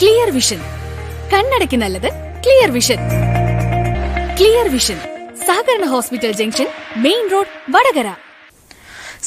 Clear vision കണ്ണടയ്ക്ക് നല്ലത് clear vision clear vision സഹകരണ hospital junction main road Vadakara.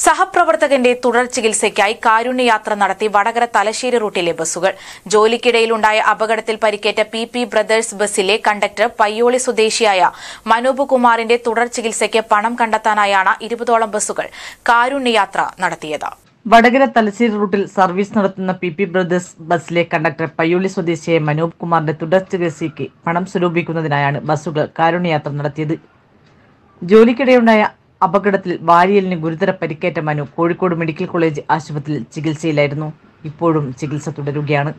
സഹപ്രവർത്തകന്റെ തുടർ ചികിത്സയ്ക്കായി കാരുണ്യയാത്ര നടത്തി വടകര തലശ്ശേരി റൂട്ടിലെ ബസ്സുകൾ. ജോലിക്കിടയിലുണ്ടായ അപകടത്തിൽ പരിക്കേറ്റ പി പി ബ്രദേഴ്സ് ബസ്സിലെ കണ്ടക്ടർ പയ്യോളി സ്വദേശിയായ മനൂപ് കുമാറിന്റെ തുടർ ചികിത്സയ്ക്ക് പണം കണ്ടെത്താനായാണ് ഇരുപതോളം ബസ്സുകൾ കാരുണ്യയാത്ര നടത്തിയത്. വടകര തലശ്ശേരി റൂട്ടിൽ സർവീസ് നടത്തുന്ന പി പി ബ്രദേഴ്സ് ബസ്സിലെ കണ്ടക്ടർ പയ്യോളി സ്വദേശിയായ മനോബ് കുമാറിന്റെ തുടർ ചികിത്സയ്ക്ക് പണം സ്വരൂപിക്കുന്നതിനായാണ് ബസ്സുകൾ കാരുണ്യയാത്ര നടത്തിയത്. ജോലിക്കിടെയുണ്ടായ അപകടത്തിൽ വാരിയലിന് ഗുരുതര പരിക്കേറ്റ മനു കോഴിക്കോട് മെഡിക്കൽ കോളേജ് ആശുപത്രിയിൽ ചികിത്സയിലായിരുന്നു. ഇപ്പോഴും ചികിത്സ തുടരുകയാണ്.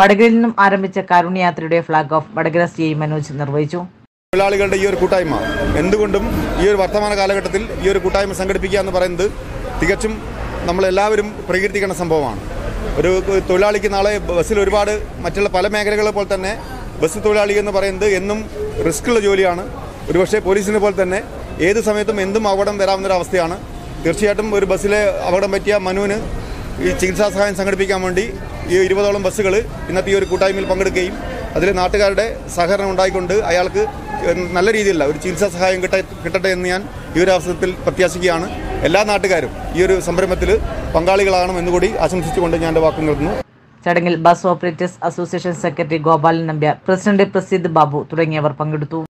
വടകരയിൽ നിന്നും ആരംഭിച്ച കാരുണ്യയാത്രയുടെ flag off Vadakara C I Manoj നിർവഹിച്ചു. തൊഴിലാളികളുടെ ഈ ഒരു കൂട്ടായ്മ എന്തുകൊണ്ടും ഈ ഒരു വർത്തമാന കാലഘട്ടത്തിൽ ഈ ഒരു കൂട്ടായ്മ സംഘടിപ്പിക്കുക എന്ന് പറയുന്നത് തികച്ചും നമ്മളെല്ലാവരും പ്രകീർത്തിക്കേണ്ട സംഭവമാണ്. ഒരു തൊഴിലാളിക്ക് നാളെ ബസ്സിൽ ഒരുപാട് മറ്റുള്ള പല മേഖലകളെ പോലെ തന്നെ ബസ് തൊഴിലാളി എന്ന് പറയുന്നത് എന്നും റിസ്ക്കുള്ള ജോലിയാണ്. ഒരുപക്ഷെ പോലീസിനെ പോലെ തന്നെ ഏത് സമയത്തും എന്തും അപകടം വരാവുന്നൊരവസ്ഥയാണ് തീർച്ചയായിട്ടും ഒരു ബസ്സിലെ അപകടം പറ്റിയ മനുവിന് ഈ ചികിത്സാ സഹായം സംഘടിപ്പിക്കാൻ വേണ്ടി ഈ ഇരുപതോളം ബസ്സുകൾ ഇന്നത്തെ ഈ ഒരു കൂട്ടായ്മയിൽ പങ്കെടുക്കുകയും അതിൽ നാട്ടുകാരുടെ സഹകരണം ഉണ്ടായിക്കൊണ്ട് അയാൾക്ക് നല്ല രീതിയിലുള്ള ഒരു ചികിത്സാ സഹായം കിട്ട കിട്ടട്ടെ എന്ന് ഞാൻ ഈ ഒരു അവസരത്തിൽ പ്രത്യാശിക്കുകയാണ്. എല്ലാ നാട്ടുകാരും ഈ ഒരു സംരംഭത്തിൽ പങ്കാളികളാകണം കൂടി ആശംസിച്ചുകൊണ്ട് ഞാൻ എന്റെ വാക്ക് നിർത്തുന്നു. ചടങ്ങിൽ bus operators association secretary Gopalan Nambiar president Praseed Babu തുടങ്ങിയവർ പങ്കെടുത്തു.